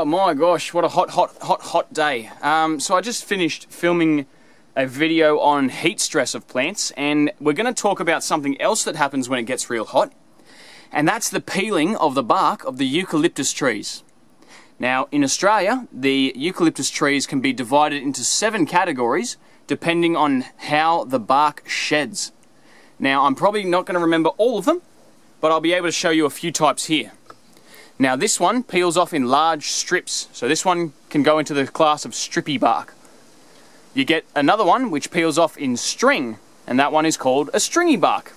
Oh my gosh, what a hot, hot, hot, hot day. Um, so I just finished filming a video on heat stress of plants, and we're going to talk about something else that happens when it gets real hot, and that's the peeling of the bark of the eucalyptus trees. Now, in Australia, the eucalyptus trees can be divided into seven categories depending on how the bark sheds. Now, I'm probably not going to remember all of them, but I'll be able to show you a few types here. Now this one peels off in large strips, so this one can go into the class of strippy bark. You get another one which peels off in string, and that one is called a stringy bark.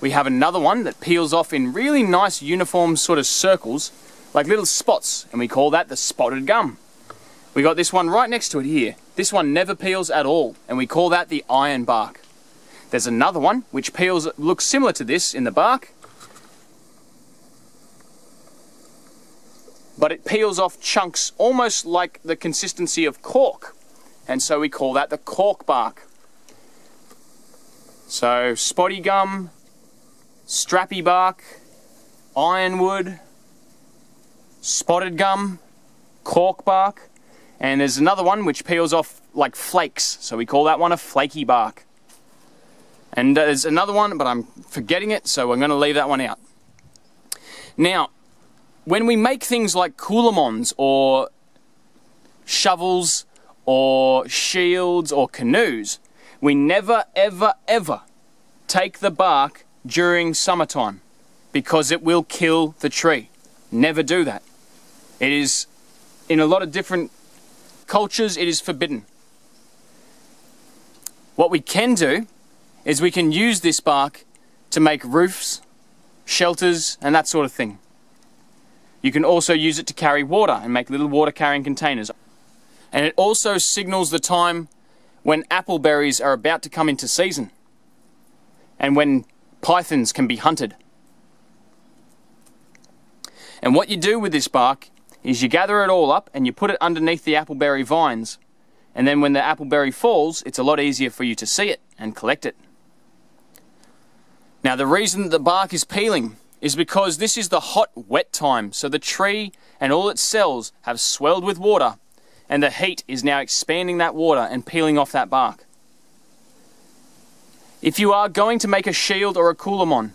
We have another one that peels off in really nice uniform sort of circles, like little spots, and we call that the spotted gum. We got this one right next to it here. This one never peels at all, and we call that the iron bark. There's another one which peels, looks similar to this in the bark, but it peels off chunks almost like the consistency of cork. And so we call that the cork bark. So spotty gum, strappy bark, ironwood, spotted gum, cork bark, and there's another one which peels off like flakes, so we call that one a flaky bark. And there's another one, but I'm forgetting it, so I'm going to leave that one out. Now, when we make things like coolamons or shovels or shields or canoes, we never, ever, ever take the bark during summertime because it will kill the tree. Never do that. It is, in a lot of different cultures, it is forbidden. What we can do is we can use this bark to make roofs, shelters, and that sort of thing. You can also use it to carry water and make little water carrying containers. And it also signals the time when apple berries are about to come into season and when pythons can be hunted. And what you do with this bark is you gather it all up and you put it underneath the appleberry vines. And then when the appleberry falls, it's a lot easier for you to see it and collect it. Now the reason that the bark is peeling is because this is the hot, wet time, so the tree and all its cells have swelled with water, and the heat is now expanding that water and peeling off that bark. If you are going to make a shield or a coolamon,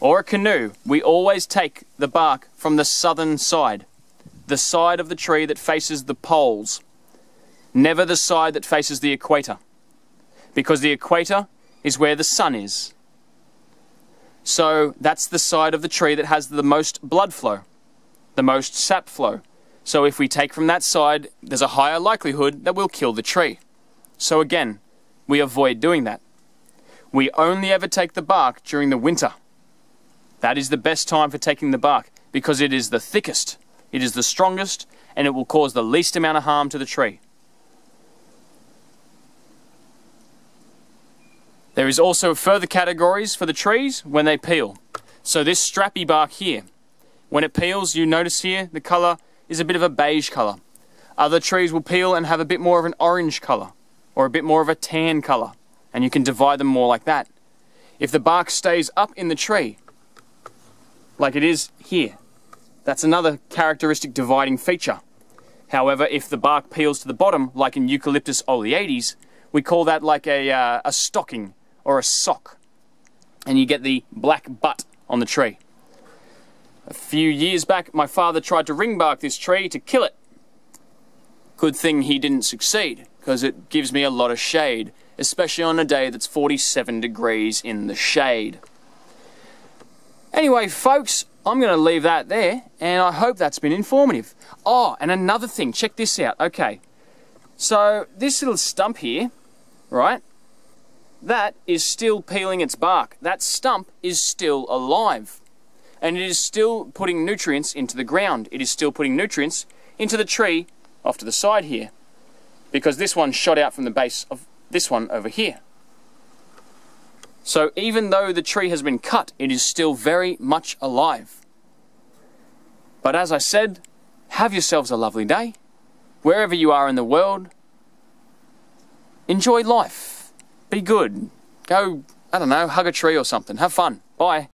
or a canoe, we always take the bark from the southern side, the side of the tree that faces the poles, never the side that faces the equator, because the equator is where the sun is. So that's the side of the tree that has the most blood flow, the most sap flow. So if we take from that side, there's a higher likelihood that we'll kill the tree. So again, we avoid doing that. We only ever take the bark during the winter. That is the best time for taking the bark because it is the thickest, it is the strongest, and it will cause the least amount of harm to the tree. There is also further categories for the trees when they peel. So this strappy bark here, when it peels, you notice here the colour is a bit of a beige colour. Other trees will peel and have a bit more of an orange colour or a bit more of a tan colour and you can divide them more like that. If the bark stays up in the tree, like it is here, that's another characteristic dividing feature. However, if the bark peels to the bottom, like in Eucalyptus oleates, we call that like a, uh, a stocking or a sock. And you get the black butt on the tree. A few years back, my father tried to ring bark this tree to kill it. Good thing he didn't succeed, because it gives me a lot of shade, especially on a day that's 47 degrees in the shade. Anyway, folks, I'm going to leave that there, and I hope that's been informative. Oh, and another thing, check this out. Okay, so this little stump here, right, that is still peeling its bark. That stump is still alive. And it is still putting nutrients into the ground. It is still putting nutrients into the tree off to the side here. Because this one shot out from the base of this one over here. So even though the tree has been cut, it is still very much alive. But as I said, have yourselves a lovely day. Wherever you are in the world, enjoy life. Be good. Go, I don't know, hug a tree or something. Have fun. Bye.